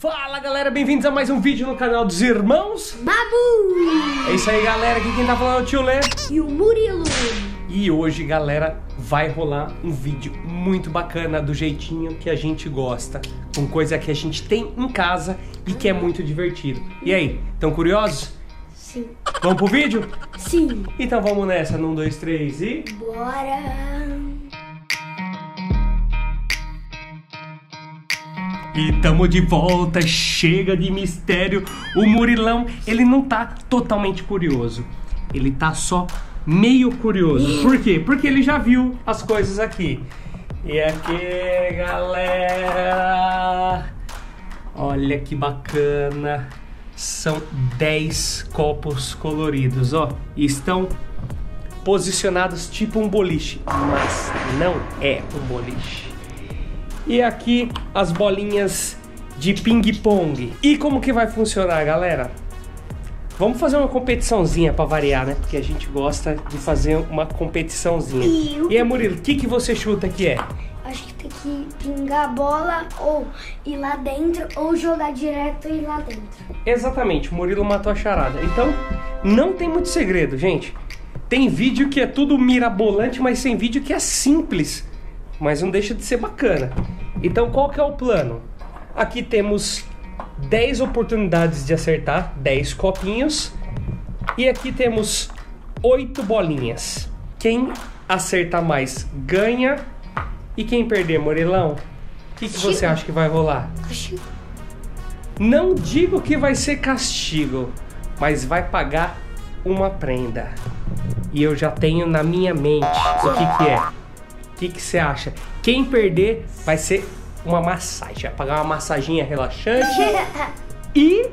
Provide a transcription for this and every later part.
Fala galera, bem-vindos a mais um vídeo no canal dos Irmãos. Babu! É isso aí galera, aqui quem tá falando é o tio Lê. E o Murilo. E hoje galera, vai rolar um vídeo muito bacana do jeitinho que a gente gosta. Com coisa que a gente tem em casa e que é muito divertido. E aí, estão curiosos? Sim. Vamos pro vídeo? Sim. Então vamos nessa, num, dois, três e... Bora! E tamo de volta, chega de mistério. O Murilão, ele não tá totalmente curioso. Ele tá só meio curioso. Por quê? Porque ele já viu as coisas aqui. E aqui, galera. Olha que bacana. São 10 copos coloridos, ó. E estão posicionados tipo um boliche, mas não é um boliche. E aqui as bolinhas de ping-pong. E como que vai funcionar, galera? Vamos fazer uma competiçãozinha para variar, né? Porque a gente gosta de fazer uma competiçãozinha. E o- E aí, Murilo, o que, que você chuta que é? Acho que tem que pingar a bola ou ir lá dentro ou jogar direto e ir lá dentro. Exatamente, o Murilo matou a charada. Então, não tem muito segredo, gente. Tem vídeo que é tudo mirabolante, mas tem vídeo que é simples. Mas não deixa de ser bacana. Então, qual que é o plano? Aqui temos 10 oportunidades de acertar, 10 copinhos. E aqui temos 8 bolinhas. Quem acertar mais ganha. E quem perder, Murilão? O que, que você acha que vai rolar? Que Não digo que vai ser castigo, mas vai pagar uma prenda. E eu já tenho na minha mente o que, que é. O que, que você acha? Quem perder vai ser uma massagem. Vai pagar uma massaginha relaxante. E,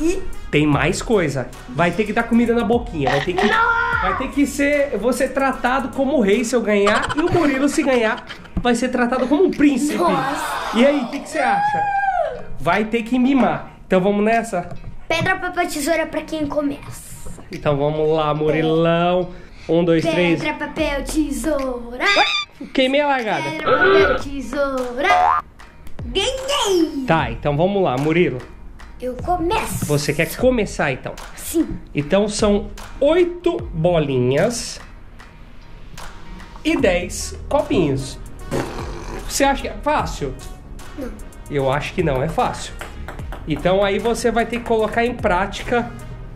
e tem mais coisa. Vai ter que dar comida na boquinha. Vai ter que, vai ter que ser você tratado como rei se eu ganhar. E o Murilo, se ganhar, vai ser tratado como um príncipe. Nossa. E aí, o que, que você acha? Vai ter que mimar. Então vamos nessa? Pedra, papel, tesoura pra quem começa. Então vamos lá, Murilão. Um, dois, três. Pedra, papel, tesoura. Queimei a largada. Papel, tesoura. Ganhei! Tá, então vamos lá, Murilo. Eu começo. Você quer começar então? Sim. Então são oito bolinhas e dez copinhos. Você acha que é fácil? Não. Eu acho que não é fácil. Então aí você vai ter que colocar em prática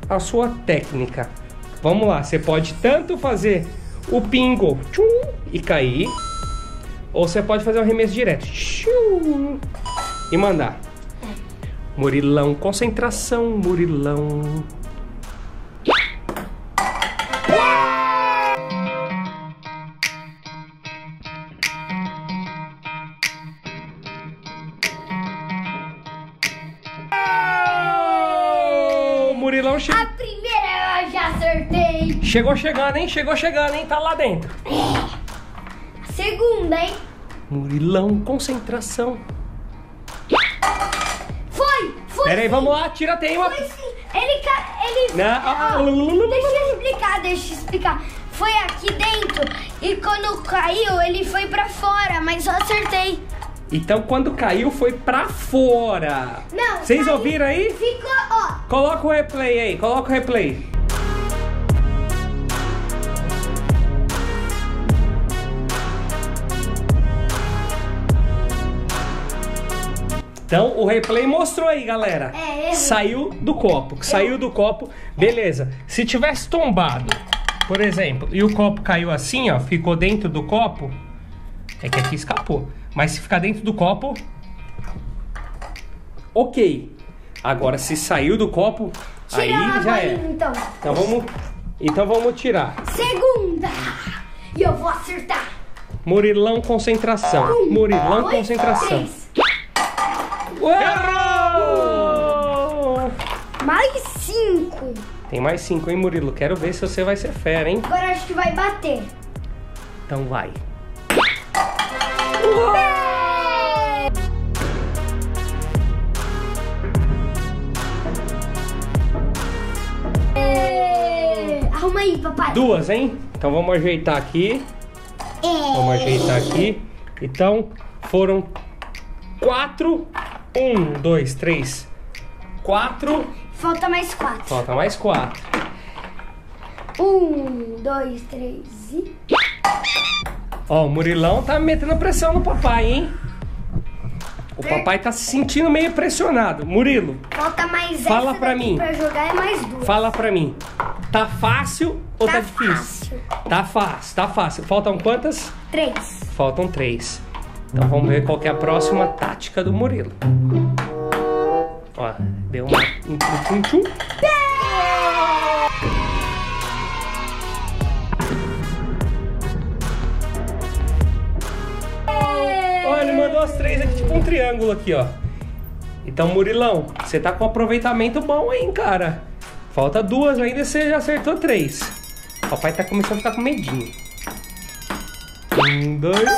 a sua técnica. Vamos lá, você pode tanto fazer o pingo tchum, e cair, ou você pode fazer um arremesso direto tchum, e mandar. Murilão, concentração, Murilão. Chegou chegando, hein? Chegou chegando, hein? Tá lá dentro. Segunda, hein? Murilão, concentração. Foi! Foi! Pera aí, sim. vamos lá, tira a teima. Foi sim. Ele. ele Não, ah, lulululu. deixa eu explicar, deixa eu explicar. Foi aqui dentro e quando caiu ele foi pra fora, mas eu acertei. Então quando caiu foi pra fora. Não. Vocês ouviram aí? Ficou, ó. Coloca o replay aí, coloca o replay. Então o replay mostrou aí, galera. É. Saiu do copo. Saiu do copo. Beleza. Se tivesse tombado, por exemplo, e o copo caiu assim, ó, ficou dentro do copo, é que aqui escapou. Mas se ficar dentro do copo, ok. Agora se saiu do copo, Tira aí já é. então. Então vamos, então vamos tirar. Segunda. E eu vou acertar. Murilão concentração. Um, Murilão dois, concentração. três. Errou! Mais cinco. Tem mais cinco, hein, Murilo? Quero ver se você vai ser fera, hein? Agora acho que vai bater. Então vai. É. Arruma aí, papai. Duas, hein? Então vamos ajeitar aqui. Vamos ajeitar aqui. Então, foram quatro Um, dois, três, quatro. Falta mais quatro. Falta mais quatro. Um, dois, três e. Ó, o Murilão tá metendo pressão no papai, hein? O papai tá se sentindo meio pressionado. Murilo, Falta mais Fala essa pra mim. pra jogar e mais duas. fala pra mim. Tá fácil ou tá, Tá difícil? fácil. Tá fácil, tá fácil. Faltam quantas? Três. Faltam três. Então vamos ver qual é a próxima tática do Murilo. Ó, deu uma. um tchum, tchum. Ó, ele mandou as três aqui, tipo um triângulo aqui, ó. Então, Murilão, você tá com aproveitamento bom, hein, cara? Falta duas ainda e você já acertou três. Papai tá começando a ficar com medinho. Um, dois.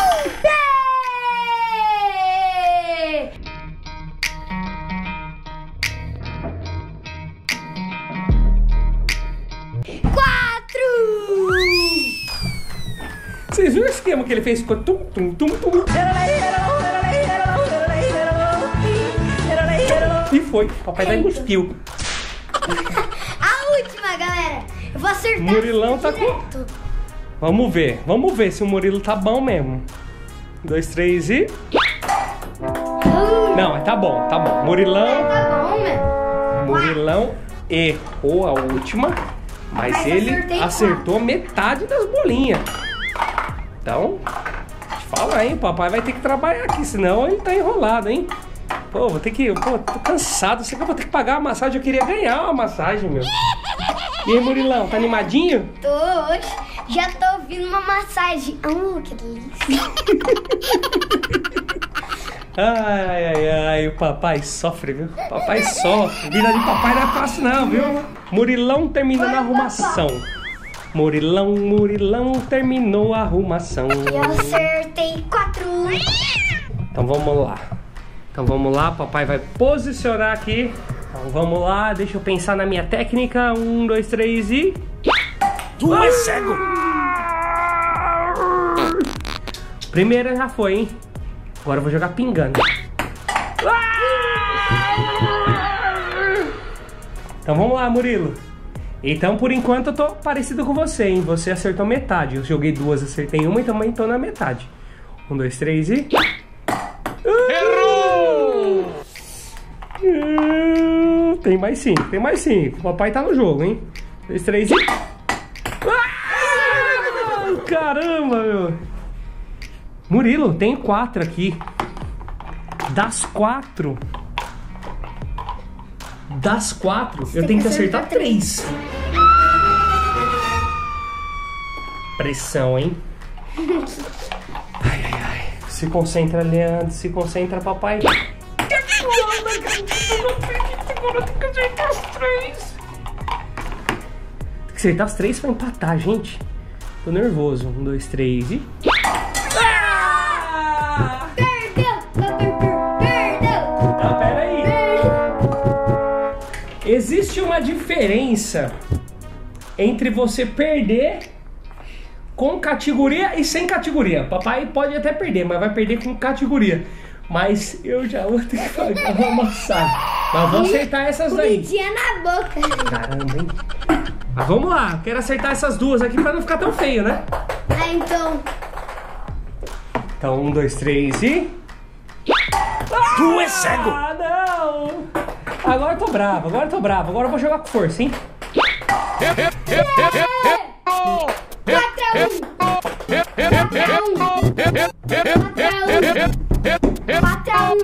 Esquema que ele fez? Ficou tum, tum, tum, tum. E foi. Papai já cuspiu. A última, galera. Eu vou acertar. Murilão tá com-. Vamos ver. Vamos ver se o Murilo tá bom mesmo. Um, dois, três e. Uh, Não, tá bom, tá bom. Murilão. Tá bom, meu. Murilão errou a última, mas, Mas ele acertou metade das bolinhas. Então, te falar, hein? Papai vai ter que trabalhar aqui, senão ele tá enrolado, hein? Pô, vou ter que. Pô, tô cansado. Sei que eu vou ter que pagar a massagem. Eu queria ganhar uma massagem, meu. E aí, Murilão, tá animadinho? Tô hoje. Já tô ouvindo uma massagem. Ah, que delícia. Ai, ai, ai, o papai sofre, viu? O papai sofre. Vida de papai não é fácil, não, viu? Murilão terminando a arrumação. Murilão, Murilão terminou a arrumação. Eu acertei quatro. Então vamos lá. Então vamos lá, papai vai posicionar aqui. Então vamos lá, deixa eu pensar na minha técnica. Um, dois, três e. Tu é cego! Primeira já foi, hein? Agora eu vou jogar pingando. Então vamos lá, Murilo. Então, por enquanto, eu tô parecido com você, hein? Você acertou metade. Eu joguei duas, acertei uma, então também tô na metade. Um, dois, três e. Errou! Tem mais cinco, tem mais cinco. O papai tá no jogo, hein? Um, dois, três e. Ai, caramba, meu! Murilo, tem quatro aqui. Das quatro. Das quatro, eu tem tenho que acertar acertar três. Pressão, hein? Ai, ai, ai. Se concentra, Leandro. Se concentra, papai. Agora tem que os três. Tem que acertar os três pra empatar, gente. Tô nervoso. Um, dois, três e. Ah! Existe uma diferença entre você perder com categoria e sem categoria. Papai pode até perder, mas vai perder com categoria. Mas eu já vou ter que pagar uma massagem. Mas vou acertar essas aí. Comidinha na boca. Caramba, hein? Mas vamos lá, quero acertar essas duas aqui pra não ficar tão feio, né? Ah, então. Então, um, dois, três e. Tu é cego! Ah, não! Agora eu tô bravo, agora eu tô bravo. Agora eu vou jogar com força, hein? 4 a 1. 4 a 1. 4 a 1.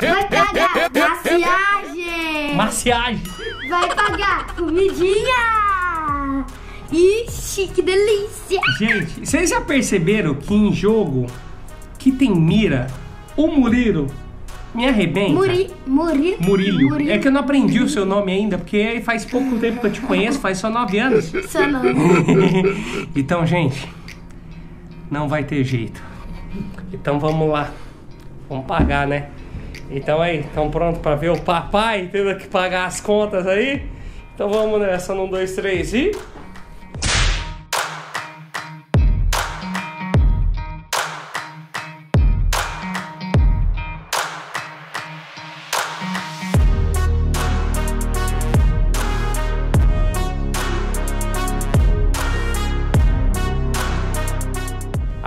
Vai pagar maciagem. Maciagem. Vai pagar comidinha. Ixi, que delícia. Gente, vocês já perceberam que em jogo que tem mira, o Murilo me arrebenta? Muri, muri, Murilho. Muri. É que eu não aprendi o seu nome ainda, porque faz pouco tempo que eu te conheço, faz só nove anos. Seu nome. então, gente, não vai ter jeito. Então vamos lá. Vamos pagar, né? Então aí, estão prontos para ver o papai tendo que pagar as contas aí? Então vamos nessa, num, dois, três e.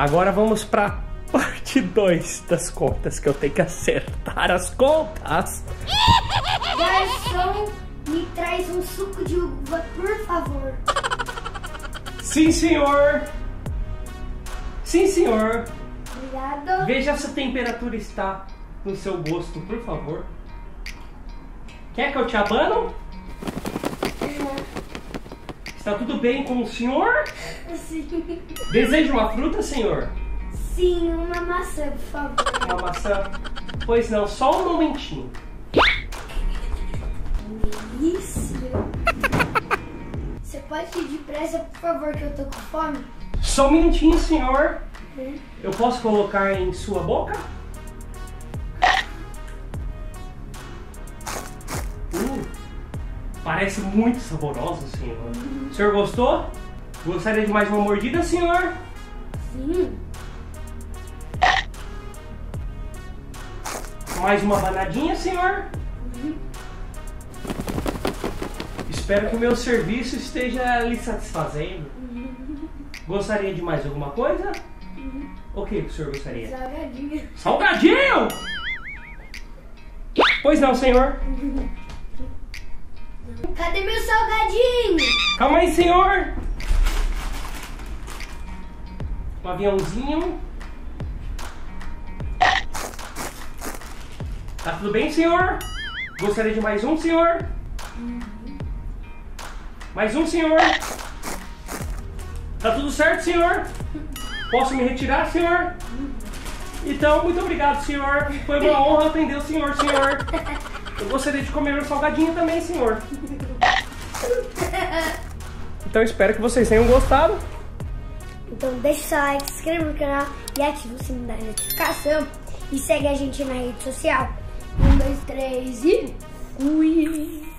Agora vamos pra parte 2 das contas, que eu tenho que acertar as contas. Garçom, me traz um suco de uva, por favor. Sim, senhor. Sim, senhor. Obrigado. Veja se a temperatura está no seu gosto, por favor. Quer que eu te abano? Está tudo bem com o senhor? Sim. Deseja uma fruta, senhor? Sim, uma maçã, por favor. Uma maçã? Pois não, só um momentinho. Isso. Você pode ir depressa, por favor, que eu tô com fome? Só um minutinho, senhor. Eu posso colocar em sua boca? Parece muito saboroso, senhor. O senhor gostou? Gostaria de mais uma mordida, senhor? Sim. Mais uma banadinha, senhor? Espero que o meu serviço esteja lhe satisfazendo. Gostaria de mais alguma coisa? O que o senhor gostaria? Salgadinho. Salgadinho! Pois não, senhor. Cadê meu salgadinho? Calma aí, senhor. Um aviãozinho. Tá tudo bem, senhor? Gostaria de mais um, senhor? Mais um, senhor? Tá tudo certo, senhor? Posso me retirar, senhor? Então, muito obrigado, senhor. Foi uma honra atender o senhor, senhor. Eu gostaria de comer um salgadinho também, senhor. Então, espero que vocês tenham gostado. Então deixa o seu like, se inscreva no canal e ativa o sininho da notificação. E segue a gente na rede social. Um, dois, três e fui!